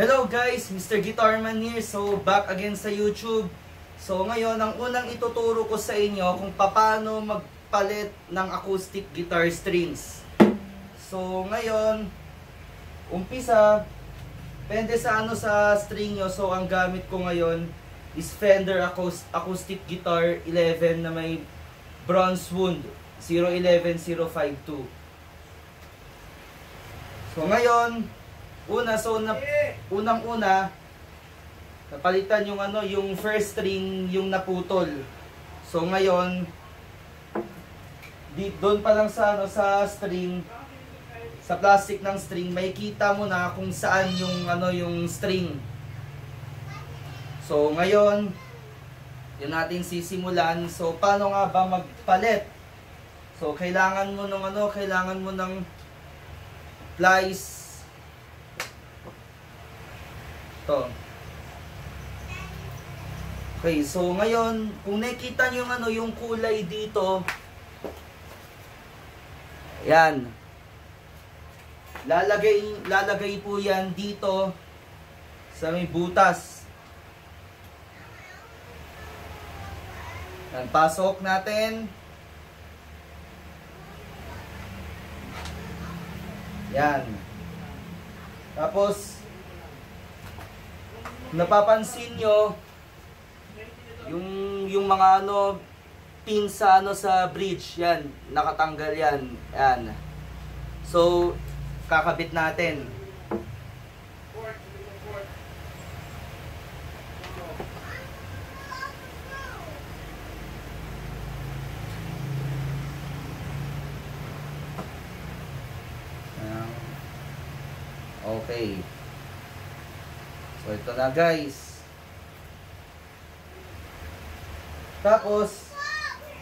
Hello guys, Mr. Guitarman here. So, back again sa YouTube. So, ngayon, ang unang ituturo ko sa inyo kung paano magpalit ng acoustic guitar strings. So, ngayon, umpisa, pwede sa ano sa string nyo. So, ang gamit ko ngayon is Fender Acoust- Acoustic Guitar 11 na may bronze wound 011052. So, ngayon, una, so, na, unang-una, napalitan yung ano, yung first string, yung naputol. So ngayon, di doon pa lang sa ano sa string sa plastic ng string, may kita mo na kung saan yung ano yung string. So ngayon, yun natin sisimulan. So paano nga ba magpalit? So kailangan mo ng ano, kailangan mo ng plies. To. Okay, so ngayon, kung nakita niyo yung ano, yung kulay dito, yan. Lalagay, lalagay po yan dito sa may butas. Yan, pasok natin. Yan. Tapos, napapansin nyo, yung yung mga ano pin sa ano sa bridge yan nakatanggal yan yan. So kakabit natin. Okay so ito na guys Tapos,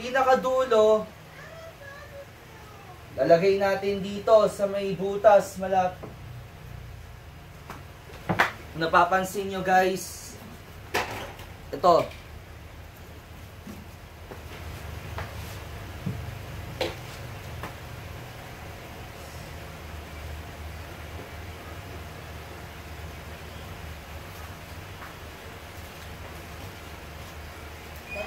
pinakadulo, lalagay natin dito sa may butas malap. Napapansin nyo guys, ito.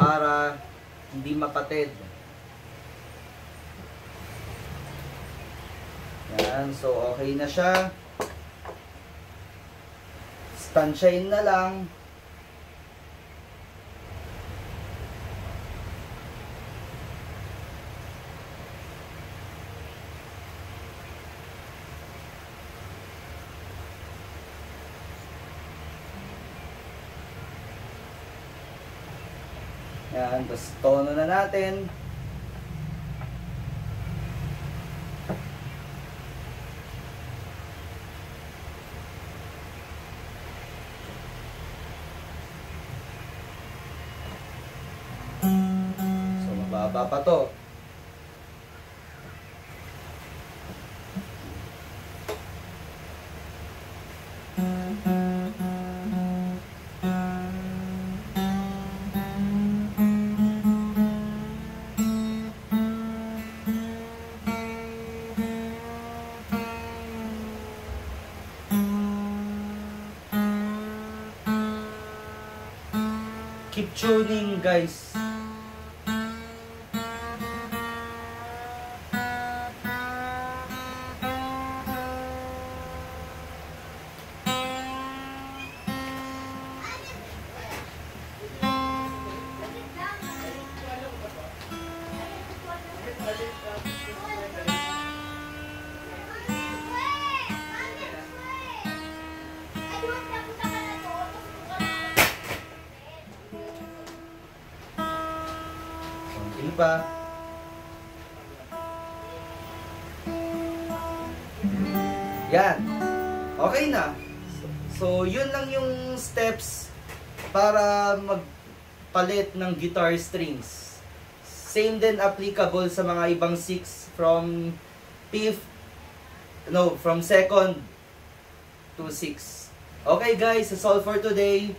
para hindi mapatid. Yan, so okay na siya. Stansyain na lang. Yan, tapos tono na natin. So, mababa pa to. Keep tuning, guys. Pa. Yan. Okay na. So, yun lang yung steps para magpalit ng guitar strings. Same din applicable sa mga ibang 6 from fifth, no, from second to 6. Okay guys, that's all for today.